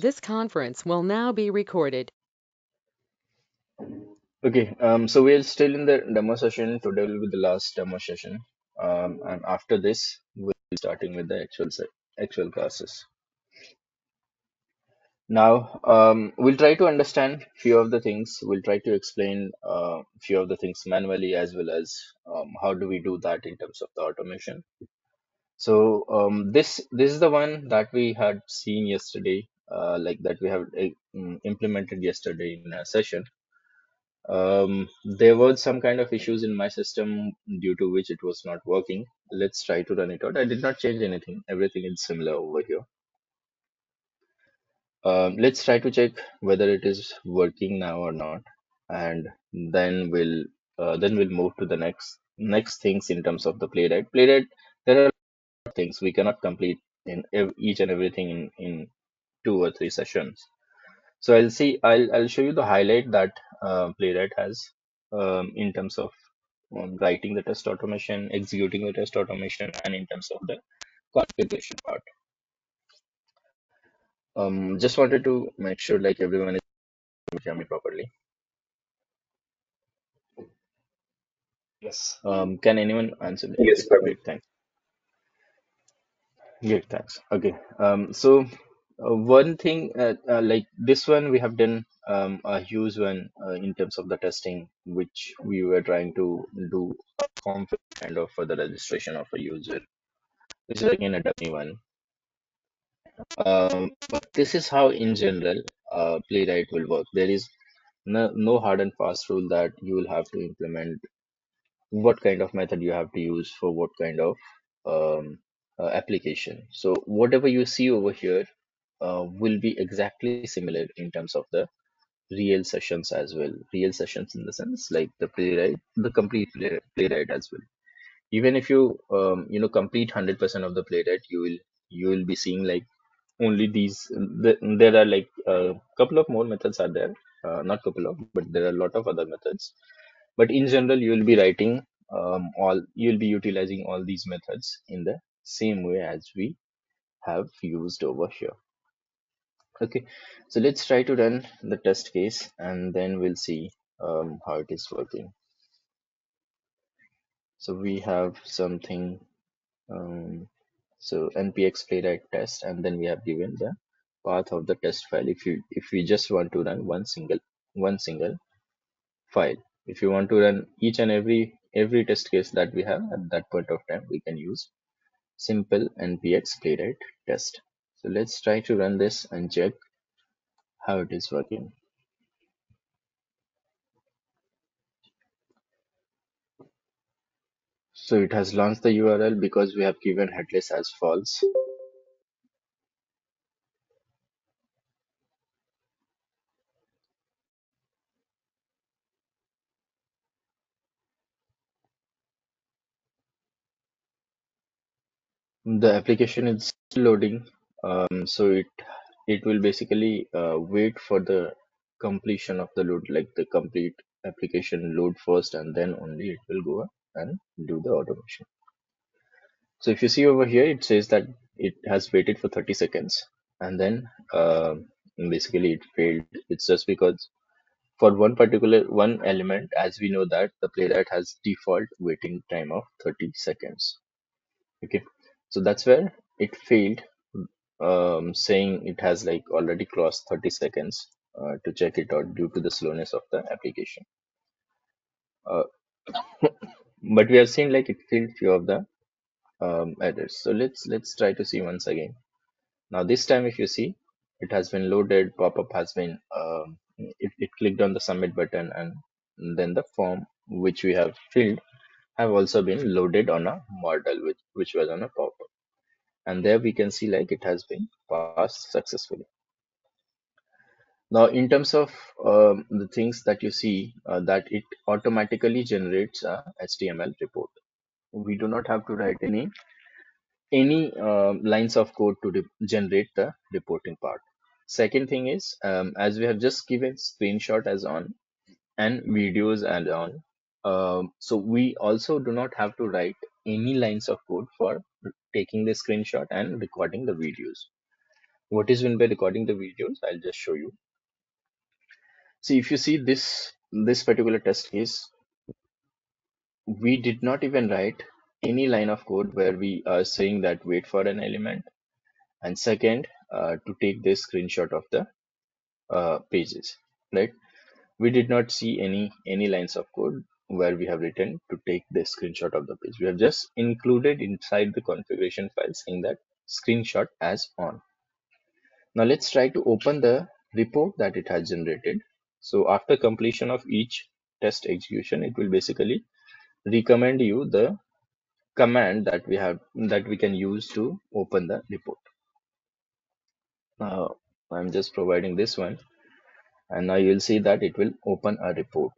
This conference will now be recorded. Okay, um, so we're still in the demo session. Today will be the last demo session, um, and after this, we'll be starting with the actual set, actual classes. Now, um, we'll try to understand few of the things. We'll try to explain uh, few of the things manually as well as um, how do we do that in terms of the automation. So um, this this is the one that we had seen yesterday, uh, like that we have uh, implemented yesterday in a session. Um, there were some kind of issues in my system due to which it was not working. Let's try to run it out. I did not change anything. Everything is similar over here. Um, let's try to check whether it is working now or not, and then we'll uh, then we'll move to the next next things in terms of the playwright. Playwright, there are things we cannot complete in each and everything in in two or three sessions. So I'll see. I'll I'll show you the highlight that uh, playwright has um, in terms of um, writing the test automation, executing the test automation, and in terms of the configuration part. Um, just wanted to make sure like everyone is hear me properly. Yes. Um, can anyone answer me? Yes, perfect. Thanks. Great, thanks. Okay. Um, so uh, one thing uh, uh, like this one we have done um, a huge one uh, in terms of the testing, which we were trying to do kind of for the registration of a user, this is again a dummy one. Um, but this is how in general uh, Playwright will work. There is no, no hard and fast rule that you will have to implement what kind of method you have to use for what kind of um, uh, application. So whatever you see over here uh, will be exactly similar in terms of the real sessions as well. Real sessions in the sense like the playwright, the complete play, playwright as well. Even if you um, you know complete hundred percent of the playwright, you will you will be seeing like only these. The, there are like a couple of more methods are there, uh, not couple of, but there are a lot of other methods but in general you will be writing um, all you will be utilizing all these methods in the same way as we have used over here okay so let's try to run the test case and then we'll see um, how it is working so we have something um, so npx playwright test and then we have given the path of the test file if you if we just want to run one single one single file. If you want to run each and every every test case that we have at that point of time, we can use simple npx playwright test. So let's try to run this and check how it is working. So it has launched the URL because we have given headless as false. The application is loading, um, so it it will basically uh, wait for the completion of the load, like the complete application load first, and then only it will go and do the automation. So if you see over here, it says that it has waited for 30 seconds, and then uh, basically it failed. It's just because for one particular one element, as we know that the playwright has default waiting time of 30 seconds. Okay, so that's where it failed, um, saying it has like already crossed 30 seconds uh, to check it out due to the slowness of the application. Uh, but we have seen like it filled few of the um, errors. So let's let's try to see once again. Now this time, if you see, it has been loaded. Pop-up has been um, it, it clicked on the submit button, and then the form which we have filled have also been loaded on a model which which was on a pop-up and there we can see like it has been passed successfully. Now in terms of um, the things that you see uh, that it automatically generates a html report we do not have to write any any uh, lines of code to generate the reporting part. Second thing is um, as we have just given screenshot as on and videos and on um, so we also do not have to write any lines of code for taking the screenshot and recording the videos What is meant by recording the videos? I'll just show you. See, if you see this this particular test case, we did not even write any line of code where we are saying that wait for an element, and second, uh, to take this screenshot of the uh, pages, right? We did not see any any lines of code where we have written to take the screenshot of the page. We have just included inside the configuration file saying that screenshot as on. Now let's try to open the report that it has generated. So after completion of each test execution, it will basically recommend you the command that we have that we can use to open the report. Now I'm just providing this one and now you'll see that it will open a report.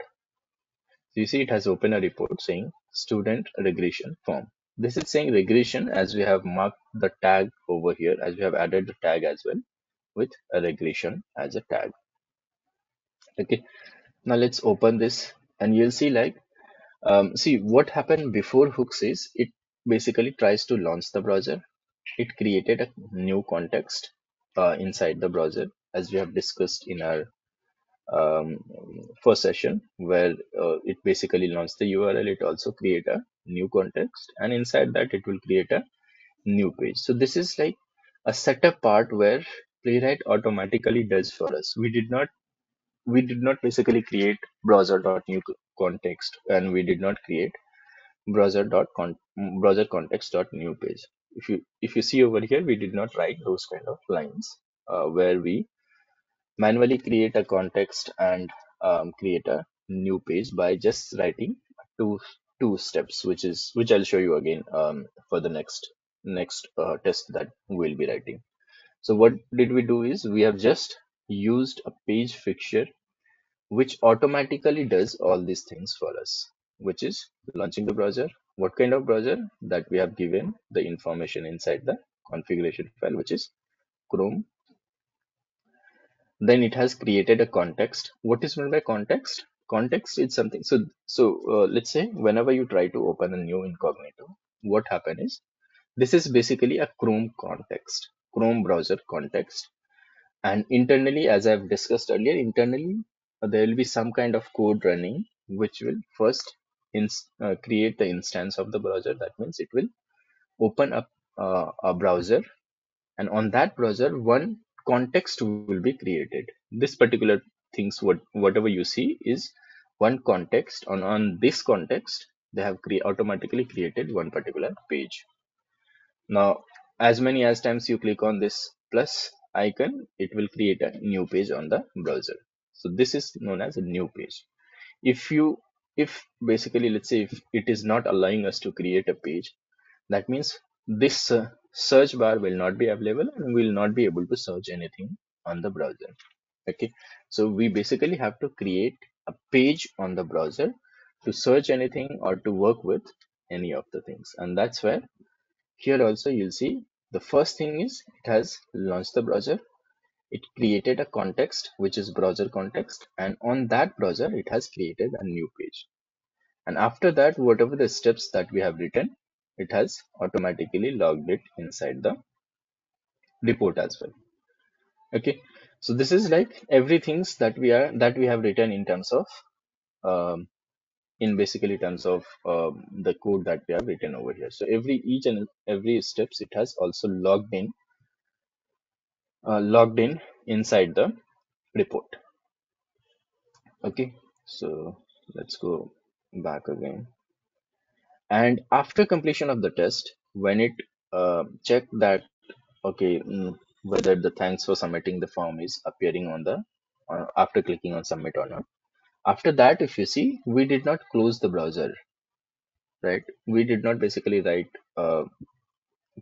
So you see it has opened a report saying student regression form. This is saying regression as we have marked the tag over here as we have added the tag as well with a regression as a tag. Okay, now let's open this and you'll see like um, see what happened before hooks is it basically tries to launch the browser. It created a new context uh, inside the browser as we have discussed in our um, first session where uh, it basically launched the URL. It also create a new context and inside that it will create a new page. So this is like a setup part where Playwright automatically does for us. We did not we did not basically create browser.new context and we did not create browser dot browser context dot new page if you if you see over here we did not write those kind of lines uh, where we manually create a context and um, create a new page by just writing two two steps which is which i'll show you again um, for the next next uh, test that we'll be writing so what did we do is we have just used a page fixture which automatically does all these things for us, which is launching the browser. What kind of browser that we have given the information inside the configuration file, which is Chrome. Then it has created a context. What is meant by context? Context is something. So, so uh, let's say whenever you try to open a new incognito, what happen is this is basically a Chrome context, Chrome browser context and internally as i've discussed earlier internally uh, there will be some kind of code running which will first uh, create the instance of the browser that means it will open up uh, a browser and on that browser one context will be created this particular things what whatever you see is one context on on this context they have cre- automatically created one particular page now, as many as times you click on this plus icon, it will create a new page on the browser. So this is known as a new page. If you, if basically, let's say if it is not allowing us to create a page, that means this uh, search bar will not be available and we will not be able to search anything on the browser. Okay. So we basically have to create a page on the browser to search anything or to work with any of the things. And that's where here also you'll see the first thing is it has launched the browser. It created a context, which is browser context. And on that browser, it has created a new page. And after that, whatever the steps that we have written, it has automatically logged it inside the report as well. Okay. So this is like everything that we are that we have written in terms of um, in basically terms of um, the code that we have written over here. So every each and every steps it has also logged in uh, logged in inside the report. Okay, so let's go back again. And after completion of the test, when it uh, check that okay mm, whether the thanks for submitting the form is appearing on the uh, after clicking on submit or not. After that, if you see, we did not close the browser, right? We did not basically write uh,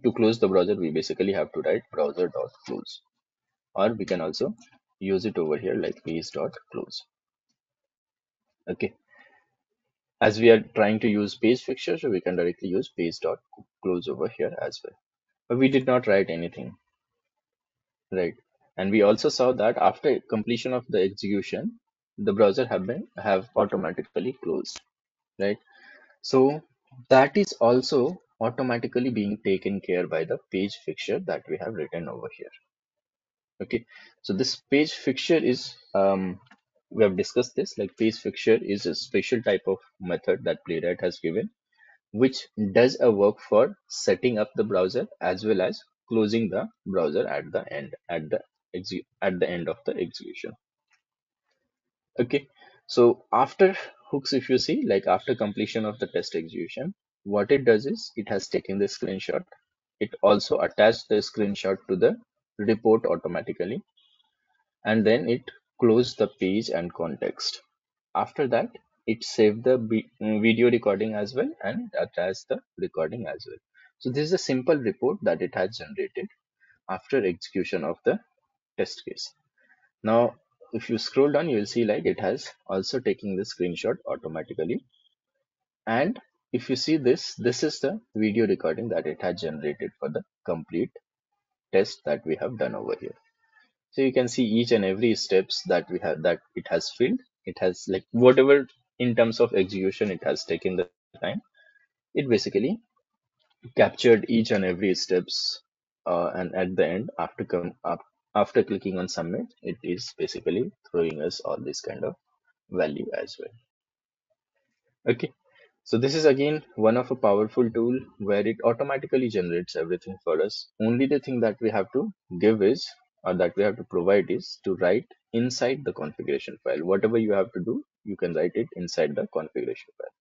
to close the browser. We basically have to write browser.close, or we can also use it over here like page.close. Okay, as we are trying to use page fixture, so we can directly use page dot close over here as well. But we did not write anything, right? And we also saw that after completion of the execution, the browser have been have automatically closed, right? So that is also automatically being taken care by the page fixture that we have written over here. Okay, so this page fixture is um, we have discussed this like page fixture is a special type of method that Playwright has given, which does a work for setting up the browser as well as closing the browser at the end at the at the end of the execution. Okay, so after hooks, if you see like after completion of the test execution, what it does is it has taken the screenshot. It also attached the screenshot to the report automatically and then it closed the page and context. After that, it saved the mm, video recording as well and attached the recording as well. So this is a simple report that it has generated after execution of the test case. Now, if you scroll down, you will see like it has also taking the screenshot automatically. And if you see this, this is the video recording that it has generated for the complete test that we have done over here. So you can see each and every steps that we have that it has filled. It has like whatever in terms of execution it has taken the time. It basically captured each and every steps uh, and at the end after come up after clicking on submit it is basically throwing us all this kind of value as well okay so this is again one of a powerful tool where it automatically generates everything for us only the thing that we have to give is or that we have to provide is to write inside the configuration file. Whatever you have to do you can write it inside the configuration file.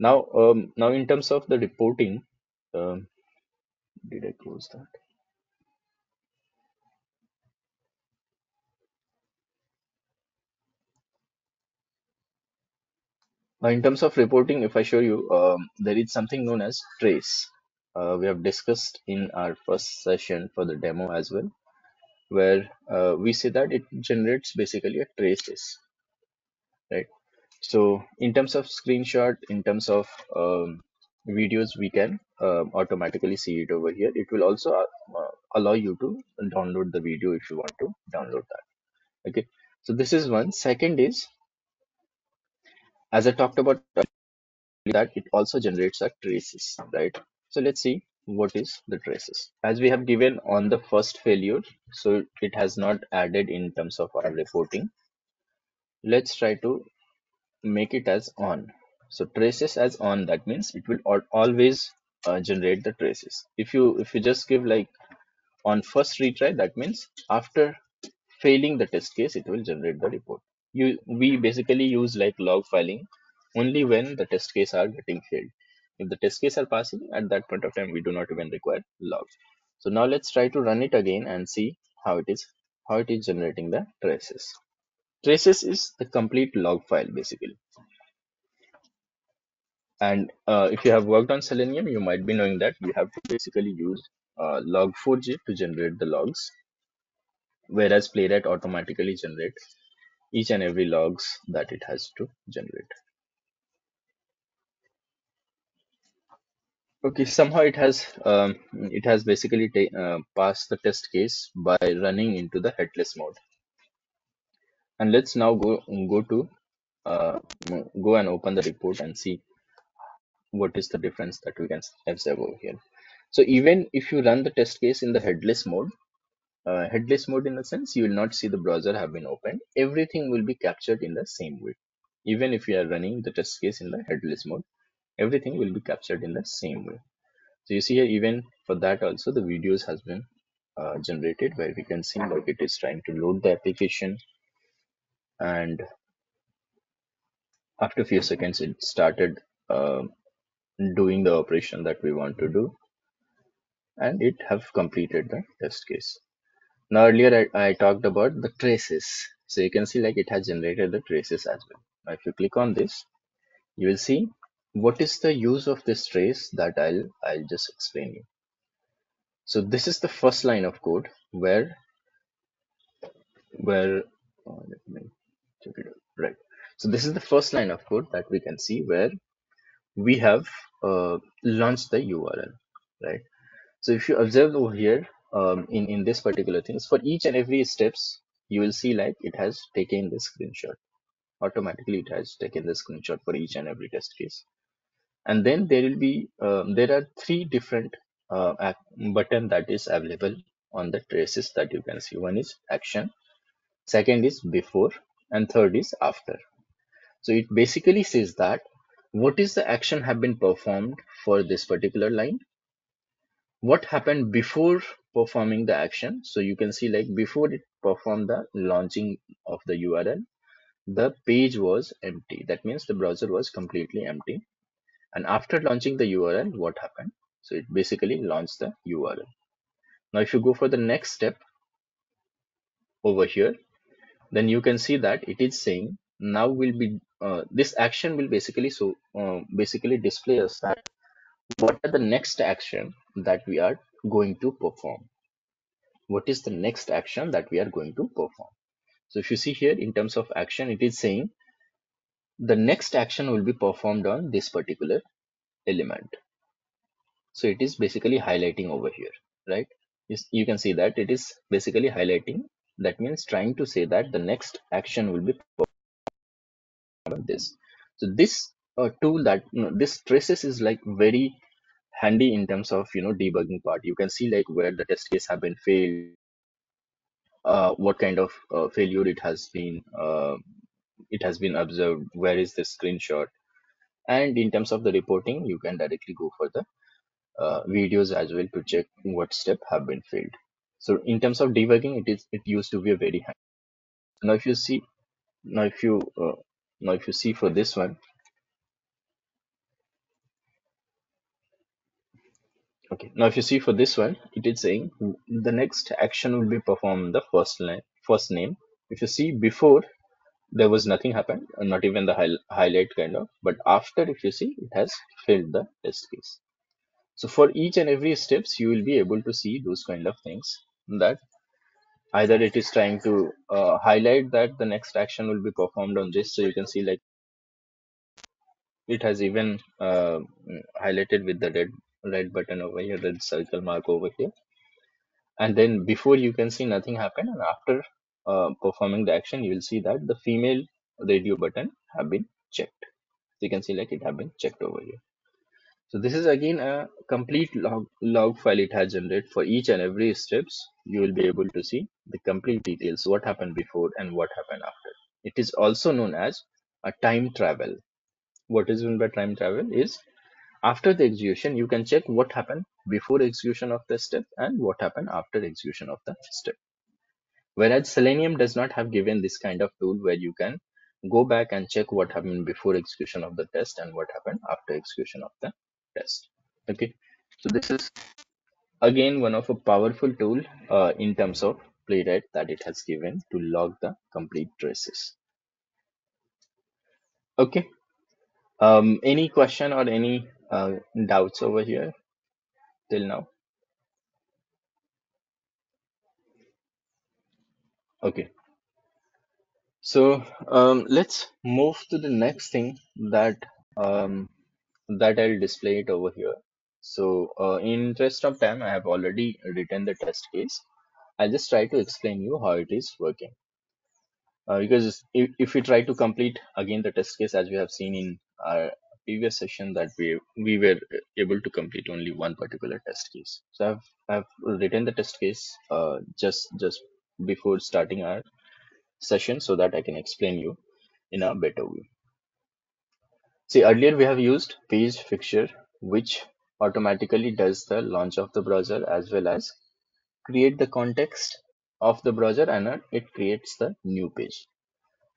Now um, now in terms of the reporting um, did i close that? Now, in terms of reporting, if I show you, um, there is something known as trace. Uh, we have discussed in our first session for the demo as well, where uh, we say that it generates basically a traces, right? So, in terms of screenshot, in terms of um, videos, we can um automatically see it over here. It will also uh, uh, allow you to download the video if you want to download that. Okay, so this is one. Second is, as I talked about that it also generates a traces, right? So let's see what is the traces. As we have given on the first failure, so it has not added in terms of our reporting. Let's try to make it as on. So traces as on, that means it will always uh, generate the traces. If you if you just give like on first retry, that means after failing the test case, it will generate the report. You we basically use like log filing only when the test case are getting failed. If the test case are passing, at that point of time, we do not even require logs. So now let's try to run it again and see how it is how it is generating the traces. Traces is the complete log file basically. And uh, if you have worked on Selenium, you might be knowing that we have to basically use uh, log4j to generate the logs, whereas Playwright automatically generates each and every logs that it has to generate. Okay, somehow it has um, it has basically ta- uh, passed the test case by running into the headless mode. And let's now go go to uh, go and open the report and see what is the difference that we can observe over here. So even if you run the test case in the headless mode, uh, headless mode in the sense you will not see the browser have been opened. Everything will be captured in the same way. Even if you are running the test case in the headless mode, everything will be captured in the same way. So you see here, even for that also the videos has been uh, generated where we can see like it is trying to load the application and after a few seconds it started uh, doing the operation that we want to do and it have completed the test case. Now earlier I, I talked about the traces. So you can see like it has generated the traces as well. Now if you click on this, you will see what is the use of this trace that I'll I'll just explain you. So this is the first line of code where where oh, let me check it out. right. So this is the first line of code that we can see where we have uh, launched the URL, right? So if you observe over here um, in in this particular things for each and every steps, you will see like it has taken the screenshot automatically. It has taken the screenshot for each and every test case, and then there will be um, there are three different uh, button that is available on the traces that you can see. One is action, second is before, and third is after. So it basically says that what is the action have been performed for this particular line what happened before performing the action so you can see like before it performed the launching of the url the page was empty that means the browser was completely empty and after launching the url what happened? So it basically launched the url now if you go for the next step over here then you can see that it is saying now will be uh, this action will basically so uh, basically display us that what are the next action that we are going to perform. What is the next action that we are going to perform? So if you see here in terms of action it is saying the next action will be performed on this particular element. So it is basically highlighting over here right? You can see that it is basically highlighting. That means trying to say that the next action will be performed on this. So this uh, tool that you know, this traces is like very handy in terms of you know debugging part. You can see like where the test case have been failed uh, what kind of uh, failure it has been uh, it has been observed where is the screenshot? And in terms of the reporting you can directly go for the uh, videos as well to check what step have been failed. So in terms of debugging it is it used to be a very high. Now if you see now if you uh, now if you see for this one okay now if you see for this one it is saying the next action will be performed the first line first name. If you see before there was nothing happened uh, not even the high, highlight kind of but after if you see it has filled the test case. So for each and every steps you will be able to see those kind of things that either it is trying to uh, highlight that the next action will be performed on this so you can see like it has even uh, highlighted with the red red button over here red circle mark over here. And then before you can see nothing happen and after uh, performing the action you will see that the female radio button have been checked. So you can see like it have been checked over here. So this is again a complete log, log file it has generated. For each and every steps you will be able to see the complete details what happened before and what happened after. It is also known as a time travel. What is meant by time travel is after the execution you can check what happened before execution of the step and what happened after execution of the step whereas selenium does not have given this kind of tool where you can go back and check what happened before execution of the test and what happened after execution of the test. Okay? So this is again one of a powerful tool uh, in terms of playwright that it has given to log the complete traces. Okay? Um any question or any uh, doubts over here till now okay so um, let's move to the next thing that um, that I'll display it over here. So uh, in interest of time, I have already written the test case. I'll just try to explain you how it is working. Uh, because if, if we try to complete again the test case as we have seen in our previous session that we we were able to complete only one particular test case. So I've I've written the test case uh, just just before starting our session so that I can explain you in a better way. See, earlier we have used page fixture, which automatically does the launch of the browser as well as create the context of the browser and it creates the new page.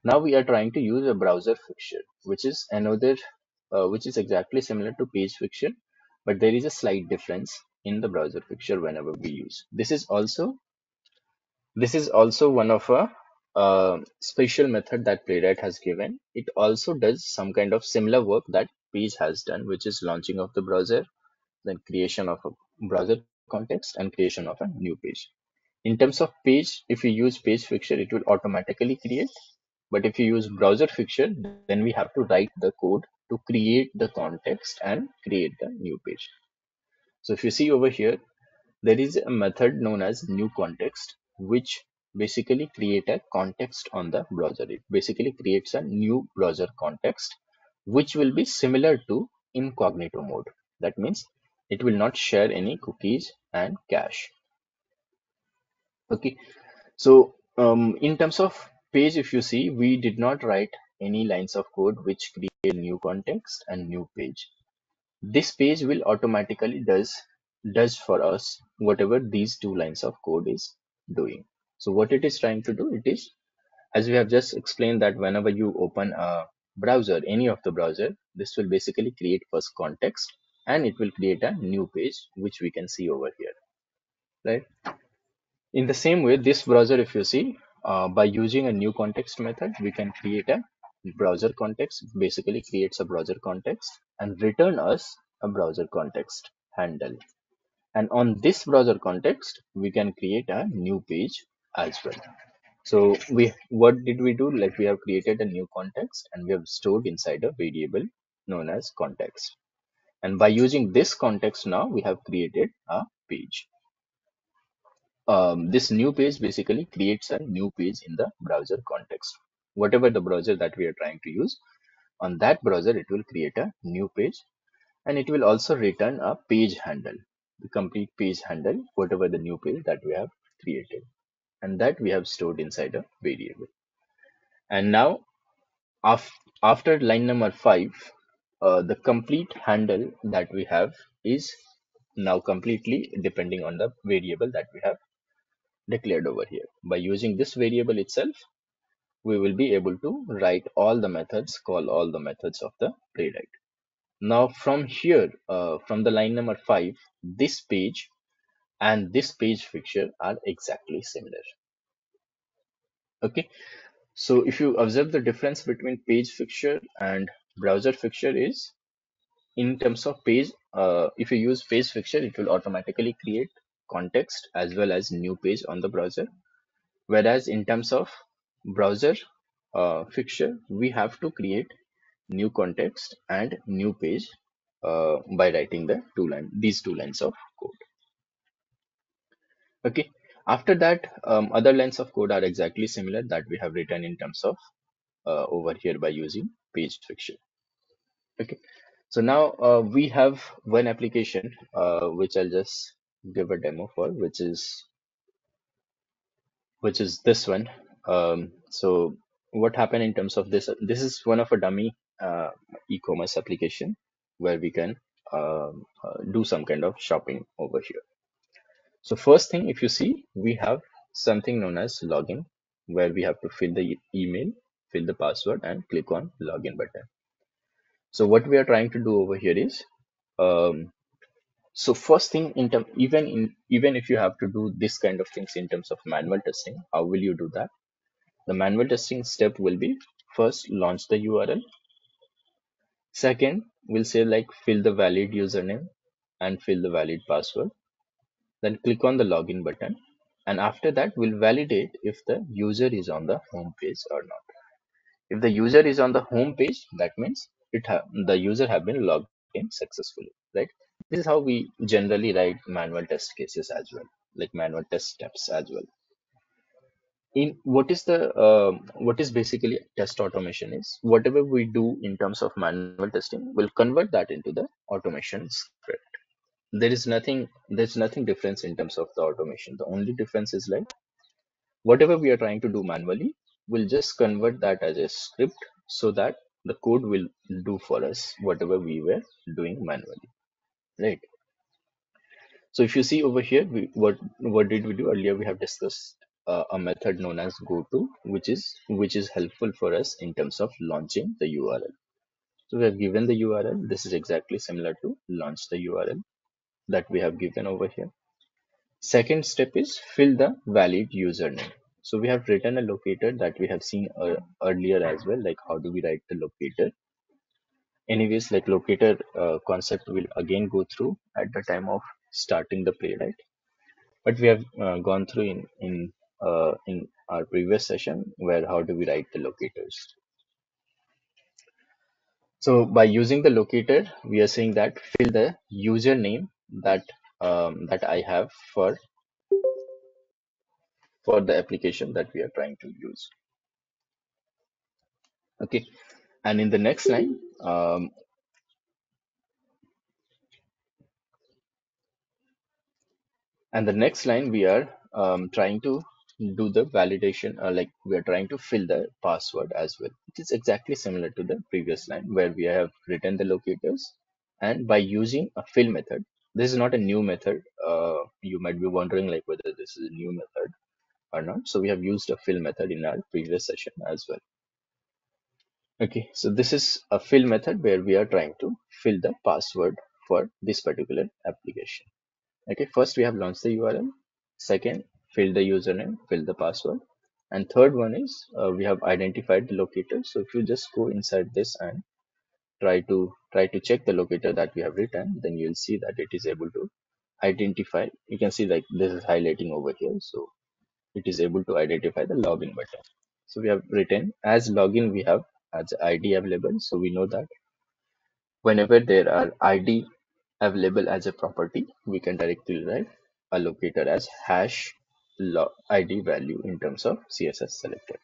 Now we are trying to use a browser fixture, which is another, uh, which is exactly similar to page fixture, but there is a slight difference in the browser fixture whenever we use. This is also this is also one of a uh, special method that Playwright has given. It also does some kind of similar work that Page has done, which is launching of the browser, then creation of a browser context and creation of a new page. In terms of page, if you use page fixture, it will automatically create. But if you use browser fixture, then we have to write the code to create the context and create the new page. So if you see over here, there is a method known as new context, which basically create a context on the browser. It basically creates a new browser context, which will be similar to incognito mode. That means it will not share any cookies and cache. Okay, so um, in terms of page, if you see, we did not write any lines of code which create new context and new page. This page will automatically does does for us whatever these two lines of code is doing. So what it is trying to do, it is as we have just explained that whenever you open a browser, any of the browser, this will basically create first context and it will create a new page which we can see over here, right? In the same way, this browser, if you see, uh, by using a new context method, we can create a browser context, basically creates a browser context and return us a browser context handle. And on this browser context, we can create a new page as well. So we, what did we do? Like we have created a new context and we have stored inside a variable known as context. And by using this context now, we have created a page um, this new page basically creates a new page in the browser context. Whatever the browser that we are trying to use, on that browser it will create a new page and it will also return a page handle, the complete page handle, whatever the new page that we have created. And that we have stored inside a variable. And now af after line number five, uh, the complete handle that we have is now completely depending on the variable that we have declared over here. By using this variable itself, we will be able to write all the methods, call all the methods of the playwright. Now from here, uh, from the line number five, this page and this page fixture are exactly similar. Okay, so if you observe the difference between page fixture and browser fixture is in terms of page, uh, if you use page fixture, it will automatically create context as well as new page on the browser whereas in terms of browser uh, fixture we have to create new context and new page uh, by writing the two line these two lines of code okay after that um, other lines of code are exactly similar that we have written in terms of uh, over here by using page fixture okay so now uh, we have one application uh, which i'll just give a demo for which is which is this one. Um, so what happened in terms of this? This is one of a dummy uh, e-commerce application where we can um, uh, do some kind of shopping over here. So first thing, if you see, we have something known as login, where we have to fill the e- email, fill the password, and click on login button. So what we are trying to do over here is um, so first thing in term even in even if you have to do this kind of things in terms of manual testing how will you do that the manual testing step will be first launch the url second we'll say like fill the valid username and fill the valid password. Then click on the login button. And after that we'll validate if the user is on the home page or not. If the user is on the home page that means it the user have been logged in successfully right? This is how we generally write manual test cases as well like manual test steps as well in what is the uh, what is basically test automation is whatever we do in terms of manual testing we'll convert that into the automation script. There is nothing there's nothing difference in terms of the automation. The only difference is like whatever we are trying to do manually we'll just convert that as a script so that the code will do for us whatever we were doing manually right? So if you see over here we, what what did we do? Earlier we have discussed uh, a method known as goto which is which is helpful for us in terms of launching the url so we have given the url this is exactly similar to launch the url that we have given over here. Second step is fill the valid username. So we have written a locator that we have seen uh, earlier as well like how do we write the locator. Anyways like locator uh, concept will again go through at the time of starting the playwright. But we have uh, gone through in in uh, in our previous session where how do we write the locators? So by using the locator we are saying that fill the username that um, that i have for for the application that we are trying to use. Okay. And in the next line um, and the next line we are um, trying to do the validation, uh, like we are trying to fill the password as well. It is exactly similar to the previous line where we have written the locators and by using a fill method, this is not a new method. Uh, you might be wondering like whether this is a new method or not. So we have used a fill method in our previous session as well. Okay, so this is a fill method where we are trying to fill the password for this particular application. Okay, first we have launched the URL. Second, fill the username, fill the password. And third one is uh, we have identified the locator. So if you just go inside this and try to try to check the locator that we have written, then you'll see that it is able to identify. You can see like this is highlighting over here. So it is able to identify the login button. So we have written as login, we have as ID available. So we know that whenever there are ID available as a property, we can directly write a locator as hash ID value in terms of CSS selector.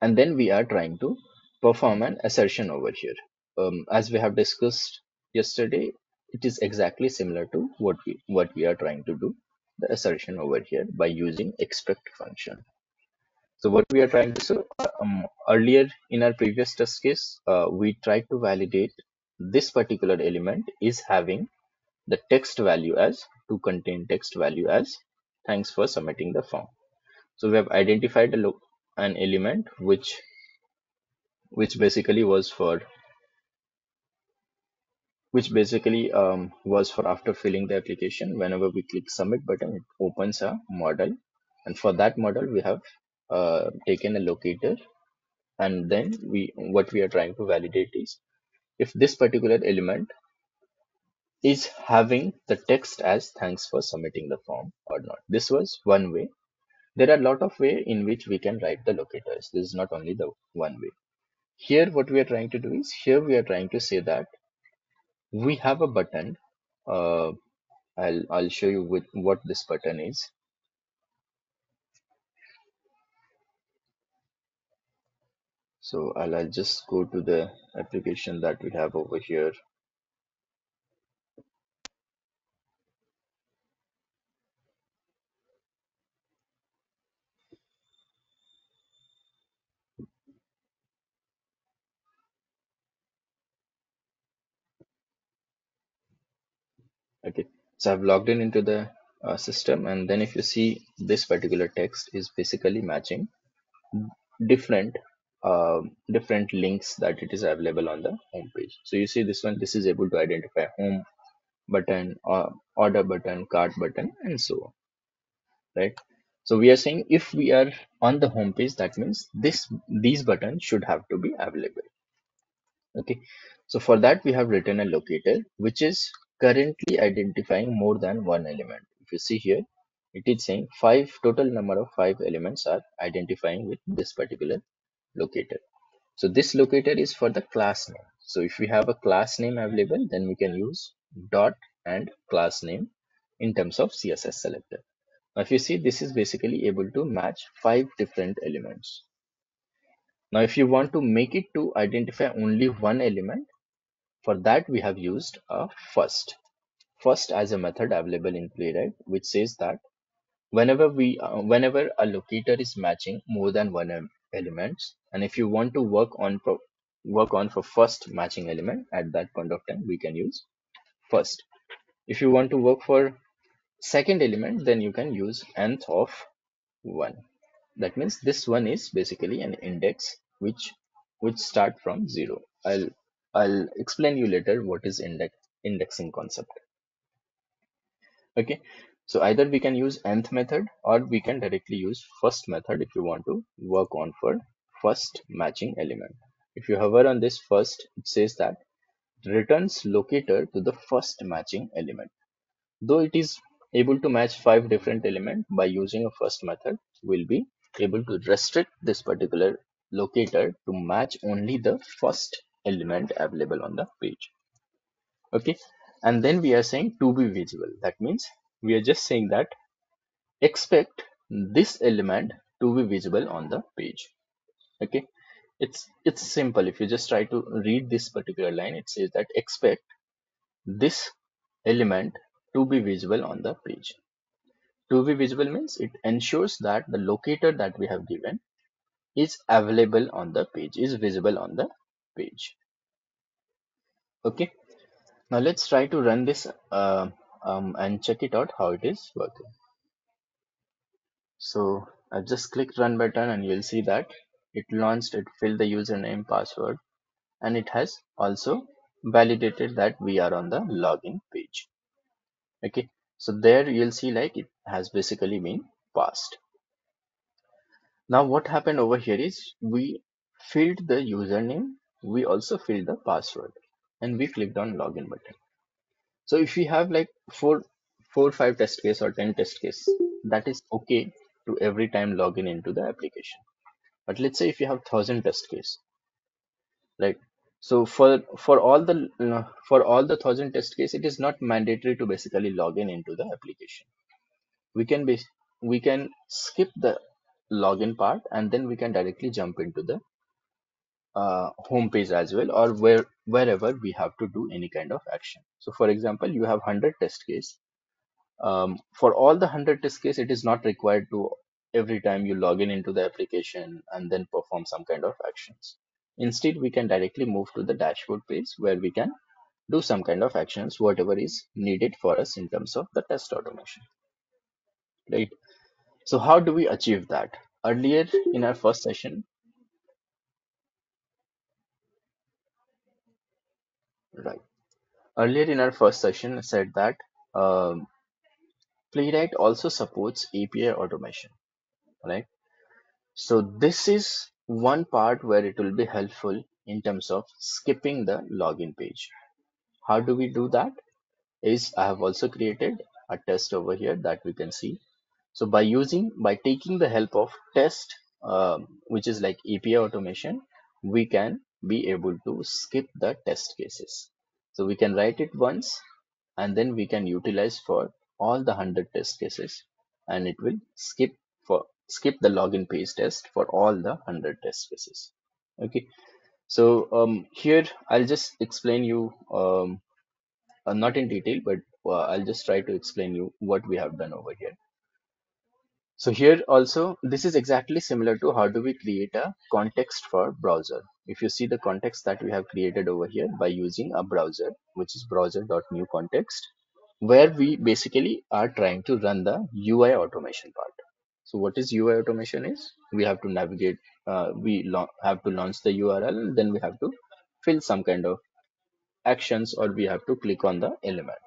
And then we are trying to perform an assertion over here. Um, as we have discussed yesterday, it is exactly similar to what we what we are trying to do the assertion over here by using expect function. So what we are trying to so um, earlier in our previous test case, uh, we tried to validate this particular element is having the text value as to contain text value as thanks for submitting the form. So we have identified a look an element which which basically was for which basically um, was for after filling the application whenever we click submit button it opens a model and for that model we have uh, taken a locator and then we what we are trying to validate is if this particular element is having the text as thanks for submitting the form or not. This was one way. There are a lot of way in which we can write the locators. This is not only the one way. Here what we are trying to do is here we are trying to say that we have a button. Uh, I'll I'll show you with what this button is. So I'll, I'll just go to the application that we have over here okay. So I've logged in into the uh, system and then if you see this particular text is basically matching different uh, different links that it is available on the home page. So you see this one this is able to identify home button or order button cart button and so on. Right? So we are saying if we are on the home page that means this these buttons should have to be available. Okay. So for that we have written a locator which is currently identifying more than one element. If you see here it is saying five total number of five elements are identifying with this particular locator. So this locator is for the class name. So if we have a class name available then we can use dot and class name in terms of css selector. Now if you see this is basically able to match five different elements. Now if you want to make it to identify only one element for that we have used a first. First as a method available in playwright which says that whenever we uh, whenever a locator is matching more than one em- elements and if you want to work on work on for first matching element at that point of time we can use first. If you want to work for second element then you can use nth of one. That means this one is basically an index which which start from zero. I'll i'll explain you later what is index indexing concept. Okay so either we can use nth method or we can directly use first method if you want to work on for first matching element. If you hover on this first it says that returns locator to the first matching element. Though it is able to match five different elements by using a first method we'll be able to restrict this particular locator to match only the first element available on the page. Okay? And then we are saying to be visible. That means we are just saying that expect this element to be visible on the page. Okay? It's it's simple. If you just try to read this particular line it says that expect this element to be visible on the page. To be visible means it ensures that the locator that we have given is available on the page, is visible on the page. Okay. Now let's try to run this uh, um, and check it out how it is working. So I've just clicked run button and you'll see that it launched, it filled the username, password, and it has also validated that we are on the login page. Okay, so there you'll see like it has basically been passed. Now what happened over here is we filled the username, we also filled the password, and we clicked on login button. So if we have like four, four, five test case or 10 test case, that is okay to every time login into the application. But let's say if you have thousand test case, right? So for for all the uh, for all the thousand test case, it is not mandatory to basically login into the application. We can be we can skip the login part and then we can directly jump into the uh, home page as well or where wherever we have to do any kind of action. So for example, you have 100 test case. Um, for all the 100 test case, it is not required to every time you log in into the application and then perform some kind of actions. Instead, we can directly move to the dashboard page where we can do some kind of actions, whatever is needed for us in terms of the test automation. Right. So how do we achieve that? Earlier in our first session, right. Earlier in our first session, I said that um, Playwright also supports API automation, right? So this is one part where it will be helpful in terms of skipping the login page. How do we do that? Is I have also created a test over here that we can see. So by using, by taking the help of test, um, which is like API automation, we can be able to skip the test cases. So we can write it once and then we can utilize for all the 100 test cases. And it will skip for skip the login page test for all the 100 test cases. Okay. So um, here i'll just explain you um, uh, not in detail but uh, i'll just try to explain you what we have done over here so here also this is exactly similar to how do we create a context for browser if you see the context that we have created over here by using a browser which is browser.new context where we basically are trying to run the UI automation part. So what is UI automation is we have to navigate, uh, we have to launch the URL then we have to fill some kind of actions or we have to click on the element.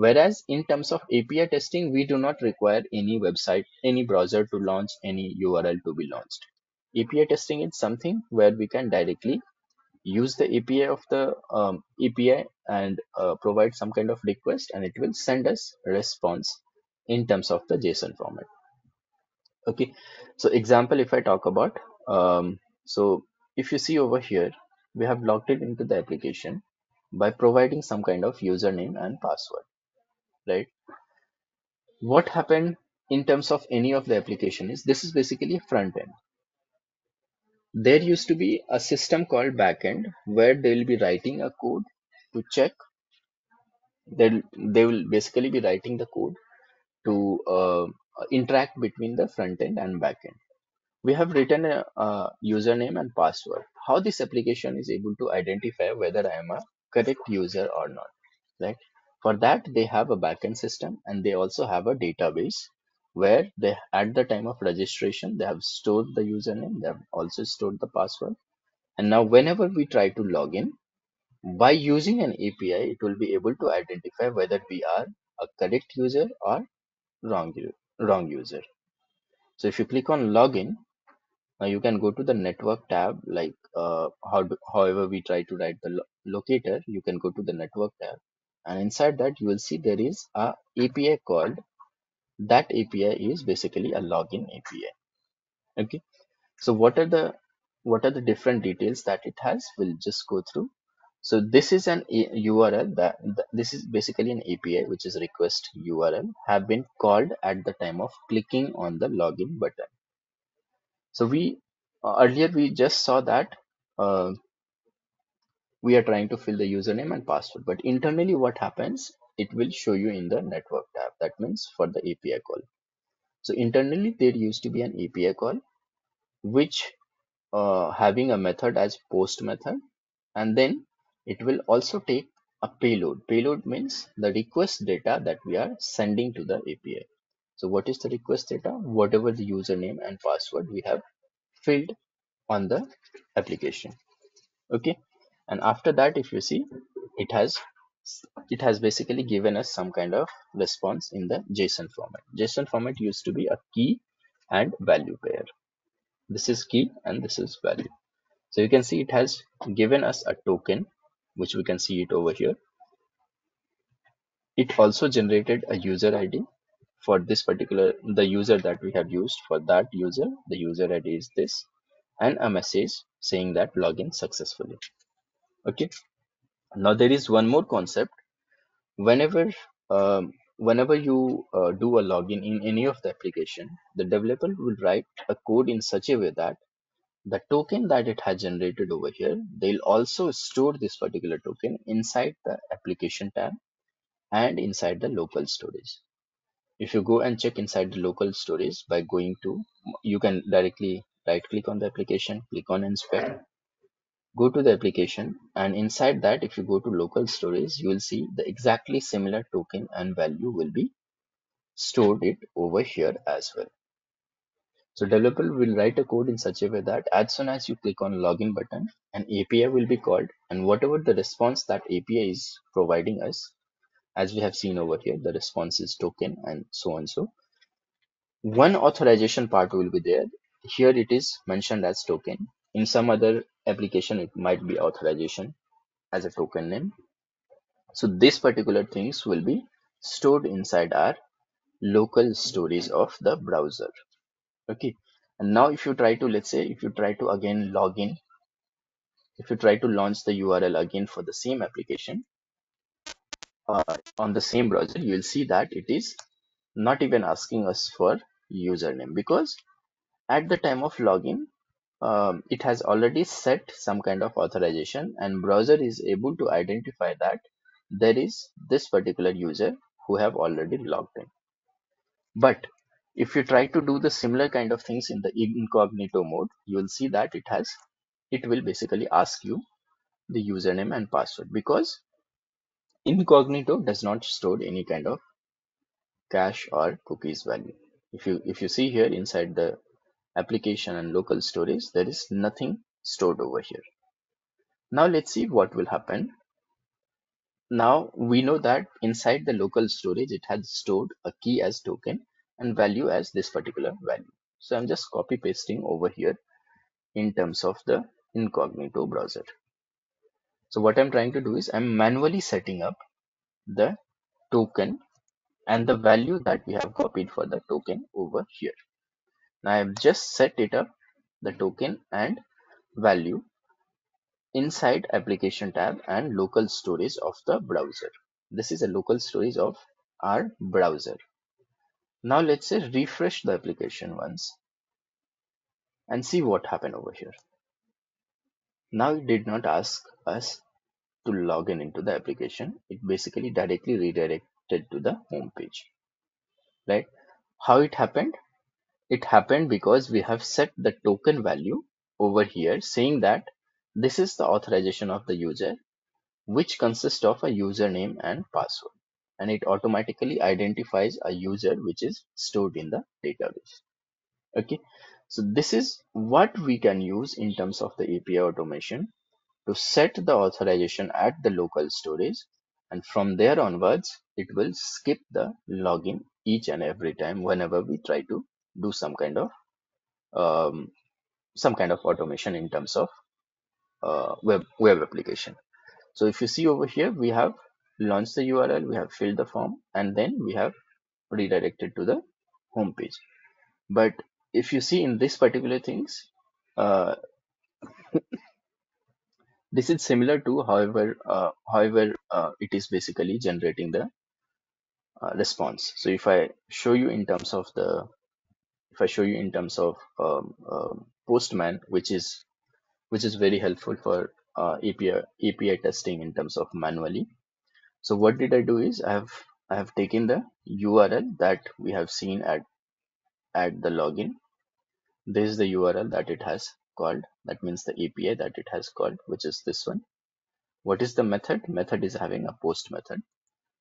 Whereas in terms of API testing, we do not require any website, any browser to launch any URL to be launched. API testing is something where we can directly use the API of the um, API and uh, provide some kind of request and it will send us response in terms of the JSON format. Okay, so example if I talk about, um, so if you see over here, we have logged it into the application by providing some kind of username and password, right? What happened in terms of any of the application is this is basically a front end. There used to be a system called backend where they will be writing a code to check they they will basically be writing the code to uh, interact between the front end and backend we have written a, a username and password. How this application is able to identify whether i am a correct user or not right for that they have a backend system and they also have a database where they at the time of registration they have stored the username they have also stored the password. And now whenever we try to log in by using an api it will be able to identify whether we are a correct user or wrong wrong user. So if you click on login now you can go to the network tab like uh, how however we try to write the lo locator you can go to the network tab and inside that you will see there is a api called that api is basically a login api okay? So what are the what are the different details that it has? We'll just go through. So this is an url that, that this is basically an api which is request url have been called at the time of clicking on the login button. So we uh, earlier we just saw that uh, we are trying to fill the username and password but internally what happens it will show you in the network tab that means for the api call So internally there used to be an API call which uh, having a method as post method and then it will also take a payload. Payload means the request data that we are sending to the API. So what is the request data? Whatever the username and password we have filled on the application. Okay. And after that, if you see, it has it has basically given us some kind of response in the JSON format. JSON format used to be a key and value pair. This is key and this is value. So you can see it has given us a token, which we can see it over here. It also generated a user ID for this particular, the user that we have used for that user, the user ID is this, and a message saying that login successfully. Okay. Now there is one more concept. Whenever um, whenever you uh, do a login in any of the application, the developer will write a code in such a way that the token that it has generated over here, they'll also store this particular token inside the application tab and inside the local storage. If you go and check inside the local storage by going to, you can directly right click on the application, click on inspect, go to the application and inside that if you go to local storage, you will see the exactly similar token and value will be stored it over here as well. So developer will write a code in such a way that as soon as you click on login button, an API will be called and whatever the response that API is providing us, as we have seen over here, the response is token and so on so. One authorization part will be there. Here it is mentioned as token. In some other application, it might be authorization as a token name. So this particular things will be stored inside our local storage of the browser okay and now if you try to let's say if you try to again log in if you try to launch the url again for the same application uh, on the same browser you will see that it is not even asking us for username because at the time of login um, it has already set some kind of authorization and browser is able to identify that there is this particular user who have already logged in but if you try to do the similar kind of things in the incognito mode, you will see that it has, it will basically ask you the username and password because incognito does not store any kind of cache or cookies value. If you, if you see here inside the application and local storage, there is nothing stored over here. Now let's see what will happen. Now we know that inside the local storage, it has stored a key as token and value as this particular value. So I'm just copy pasting over here in terms of the incognito browser. So what I'm trying to do is I'm manually setting up the token and the value that we have copied for the token over here. Now I've just set it up the token and value inside application tab and local storage of the browser. This is a local storage of our browser. Now let's say refresh the application once and see what happened over here. Now it did not ask us to log in into the application. It basically directly redirected to the home page. Right? How it happened? It happened because we have set the token value over here saying that this is the authorization of the user which consists of a username and password. And it automatically identifies a user which is stored in the database. Okay. So this is what we can use in terms of the api automation to set the authorization at the local storage. And from there onwards it will skip the login each and every time whenever we try to do some kind of um, some kind of automation in terms of uh, web web application so if you see over here we have launched the URL, we have filled the form, and then we have redirected to the home page. But if you see in this particular things, uh, this is similar to however, uh, however uh, it is basically generating the uh, response. So if I show you in terms of the, I show you in terms of um, um Postman, which is which is very helpful for uh, API API testing in terms of manually so what did I do is I have I have taken the URL that we have seen at add the login. This is the URL that it has called. That means the API that it has called, which is this one. What is the method? Method is having a post method.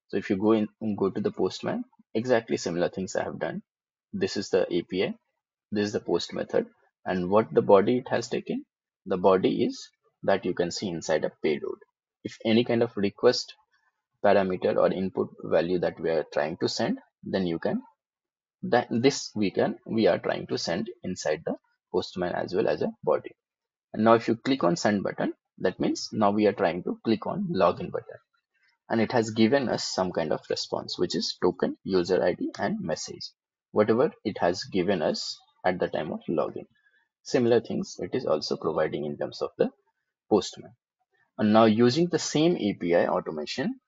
So if you go in go to the postman, exactly similar things I have done. This is the API. This is the post method. And what the body it has taken? The body is that you can see inside a payload. If any kind of request parameter or input value that we are trying to send, then you can that this we can we are trying to send inside the postman as well as a body. And now if you click on send button, that means now we are trying to click on login button and it has given us some kind of response which is token user id and message whatever it has given us at the time of login. Similar things it is also providing in terms of the postman. And now using the same api automation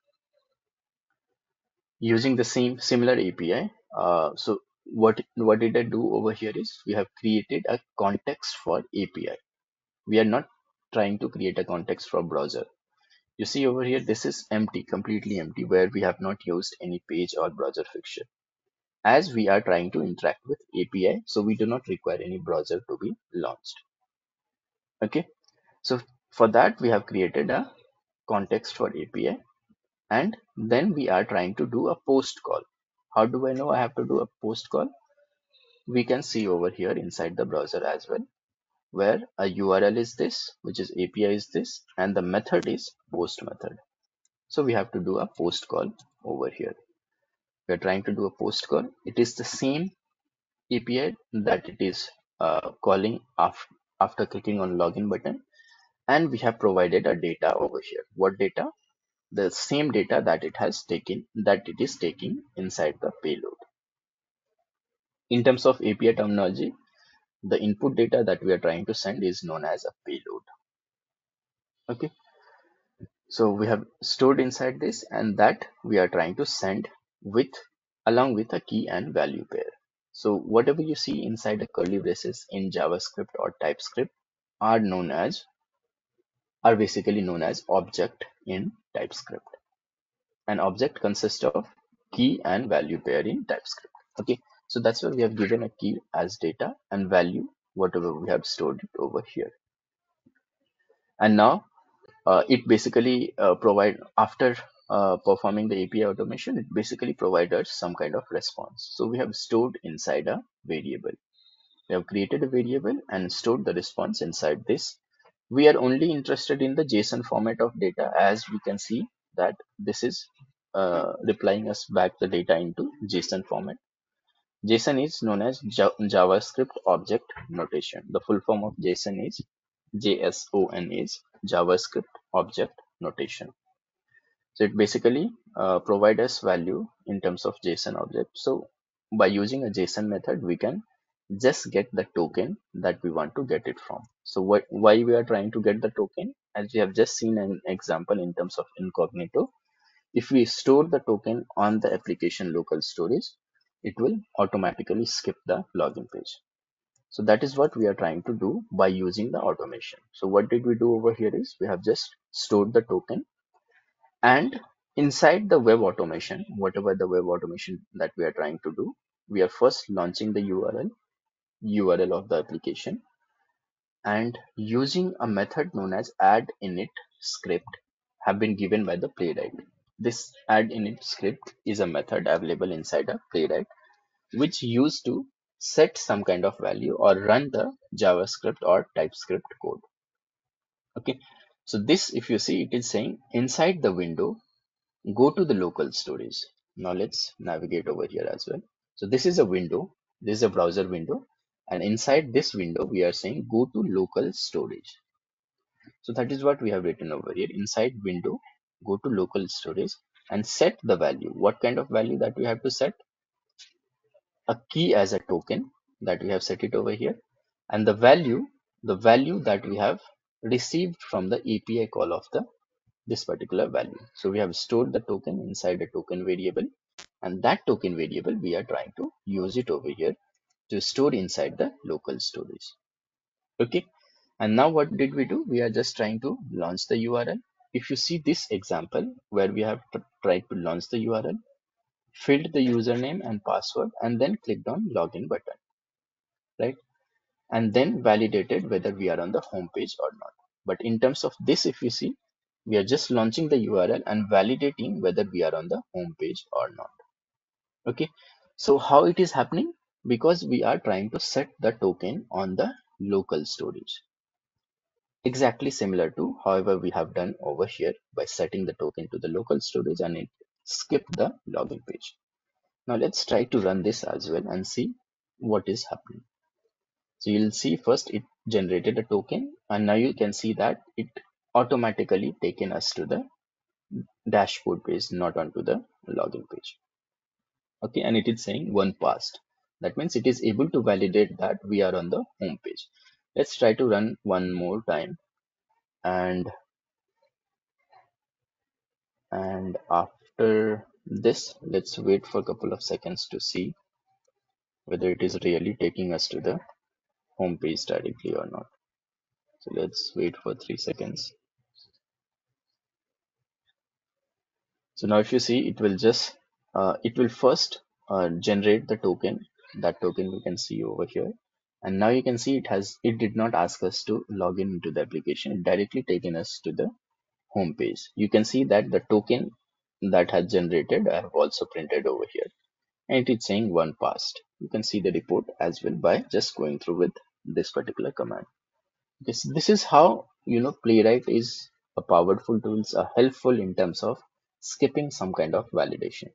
using the same similar api uh, so what what did i do over here is we have created a context for api we are not trying to create a context for browser. You see over here, this is empty, completely empty, where we have not used any page or browser fixture. As we are trying to interact with API, so we do not require any browser to be launched. Okay, so for that we have created a context for API and then we are trying to do a post call. How do I know I have to do a post call? We can see over here inside the browser as well, where a URL is this, which is API is this, and the method is post method. So we have to do a post call over here. We are trying to do a post call. It is the same API that it is uh, calling after, after clicking on login button. And we have provided a data over here. What data? The same data that it has taken, that it is taking inside the payload. In terms of API terminology, the input data that we are trying to send is known as a payload. Okay, so we have stored inside this and that we are trying to send with along with a key and value pair. So whatever you see inside the curly braces in JavaScript or TypeScript are known as are basically known as object in TypeScript. An object consists of key and value pair in TypeScript. Okay, so that's why we have given a key as data and value whatever we have stored it over here. And now uh, it basically uh, provide after uh, performing the API automation, it basically provided some kind of response. So we have stored inside a variable. We have created a variable and stored the response inside this. We are only interested in the JSON format of data as we can see that this is uh, replying us back the data into JSON format. JSON is known as JavaScript Object Notation. The full form of JSON is JSON is JavaScript Object Notation. So it basically uh, provide us value in terms of JSON object. So by using a JSON method, we can just get the token that we want to get it from. So what, why we are trying to get the token? As we have just seen an example in terms of incognito, if we store the token on the application local storage, it will automatically skip the login page. So that is what we are trying to do by using the automation. So what did we do over here is we have just stored the token and inside the web automation, whatever the web automation that we are trying to do, we are first launching the URL, URL of the application and using a method known as add init script have been given by the playwright. This add init script is a method available inside a playwright which used to set some kind of value or run the JavaScript or TypeScript code. Okay, so this if you see it is saying inside the window, go to the local storage. Now let's navigate over here as well. So this is a window, this is a browser window and inside this window we are saying go to local storage. So that is what we have written over here inside window, go to local storage and set the value. What kind of value that we have to set? a key as a token that we have set it over here and the value the value that we have received from the API call of the this particular value. So we have stored the token inside a token variable and that token variable we are trying to use it over here to store inside the local storage. Okay. And now what did we do? We are just trying to launch the URL. If you see this example where we have tried to launch the URL, filled the username and password and then clicked on login button. right? And then validated whether we are on the home page or not. But in terms of this, if you see, we are just launching the URL and validating whether we are on the home page or not. Okay, so how it is happening? Because we are trying to set the token on the local storage. Exactly similar to however we have done over here by setting the token to the local storage and it skipped the login page. Now let's try to run this as well and see what is happening. So you'll see first it generated a token and now you can see that it automatically taken us to the dashboard page, not onto the login page. Okay, and it is saying one passed. That means it is able to validate that we are on the home page. Let's try to run one more time and and after this let's wait for a couple of seconds to see whether it is really taking us to the home page directly or not. So let's wait for three seconds. So now if you see it will just uh, it will first uh, generate the token. That token we can see over here. And now you can see it has it did not ask us to log in into the application. It directly taken us to the home page. You can see that the token that has generated I have also printed over here. And it is saying one passed you can see the report as well by just going through with this particular command. This this is how you know playwright is a powerful tools are helpful in terms of skipping some kind of validation.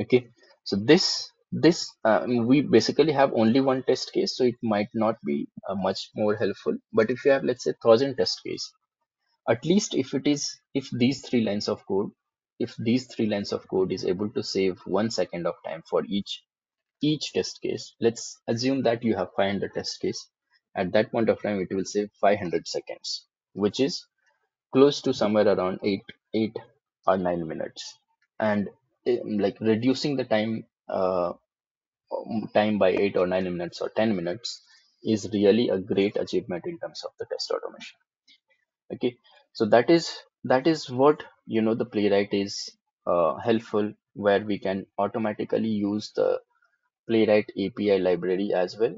Okay? So this this uh, we basically have only one test case so it might not be uh, much more helpful. But if you have let's say thousand test case at least if it is if these three lines of code if these three lines of code is able to save one second of time for each each test case let's assume that you have 500 test case. At that point of time it will save 500 seconds which is close to somewhere around 8 8 or 9 minutes. And um, like reducing the time uh, um, time by 8 or 9 minutes or 10 minutes is really a great achievement in terms of the test automation. Okay so that is that is what you know the playwright is uh, helpful where we can automatically use the playwright api library as well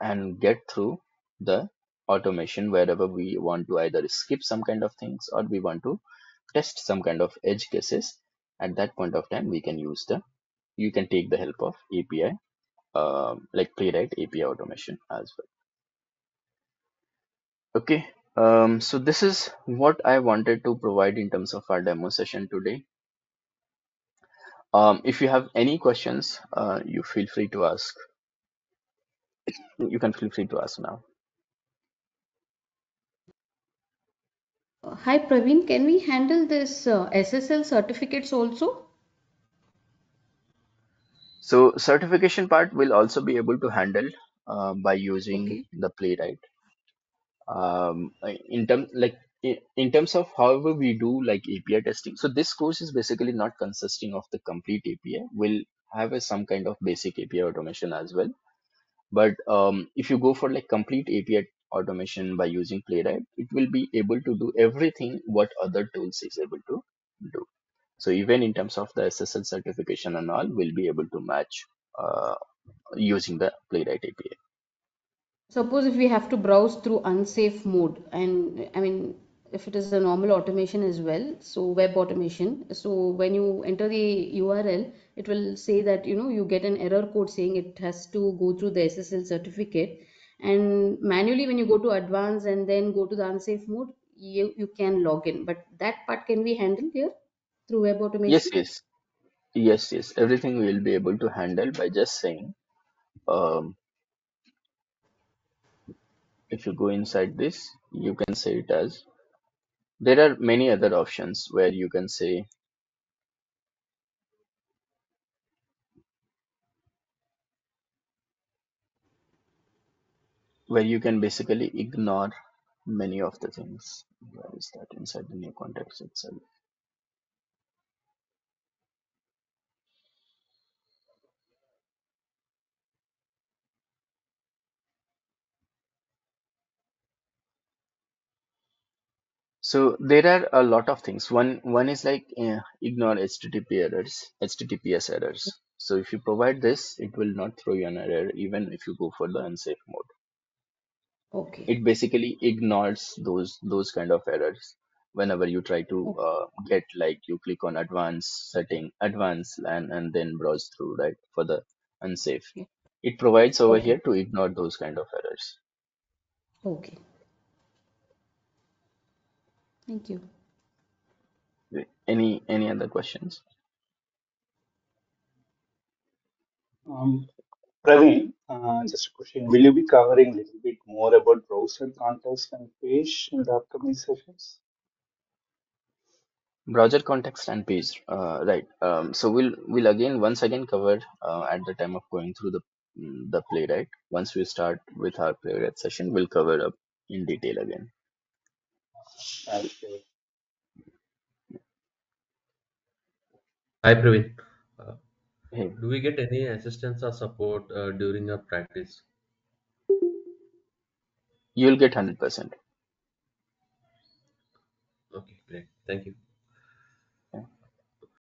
and get through the automation wherever we want to either skip some kind of things or we want to test some kind of edge cases at that point of time we can use the you can take the help of api uh, like playwright api automation as well okay um, so this is what I wanted to provide in terms of our demo session today. Um, if you have any questions, uh, you feel free to ask. You can feel free to ask now. Hi Praveen, can we handle this uh, SSL certificates also? So certification part will also be able to handle uh, by using Okay. the playwright. Um, in terms like in terms of however we do like API testing. So this course is basically not consisting of the complete API. We'll have a, some kind of basic API automation as well. But um, if you go for like complete API automation by using Playwright, it will be able to do everything what other tools is able to do. So even in terms of the SSL certification and all, we'll be able to match uh, using the Playwright API. Suppose if we have to browse through unsafe mode, and I mean, if it is a normal automation as well, so web automation, so when you enter the URL, it will say that you know you get an error code saying it has to go through the SSL certificate, and manually when you go to advanced and then go to the unsafe mode, you you can log in. But that part can we handle here through web automation? Yes, yes, yes, yes. Everything we'll be able to handle by just saying, um, if you go inside this, you can say it as, there are many other options where you can say where you can basically ignore many of the things. Where is that inside the new context itself? So there are a lot of things. One one is like uh, ignore HTTP errors, HTTPS errors. So if you provide this, it will not throw you an error even if you go for the unsafe mode. Okay. It basically ignores those those kind of errors whenever you try to uh, get like you click on advanced setting, advanced and and then browse through right for the unsafe. It provides over Okay. here to ignore those kind of errors. Okay. Thank you. Any any other questions? Um, Praveen, uh, just a question. Will you be covering a little bit more about browser context and page in the upcoming sessions? Browser context and page, uh, right? Um, so we'll we'll again once again cover uh, at the time of going through the the playwright. Once we start with our playwright session, we'll cover up in detail again. Hi, Praveen. Uh, Hey, do we get any assistance or support uh, during our practice? you'll get hundred percent. Okay, great. Thank you.